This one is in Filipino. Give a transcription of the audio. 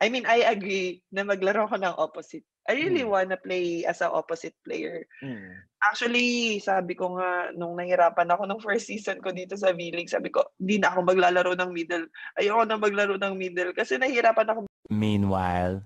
I mean, I agree na maglaro ko ng opposite. I really Hmm. wanna play as a opposite player. Mm. Actually, sabi ko nga nung nahirapan ako nung first season ko dito sa V-League, sabi ko, "Di na ako maglalaro ng middle. Ayoko na maglaro ng middle." Kasi nahihirapan ako Meanwhile,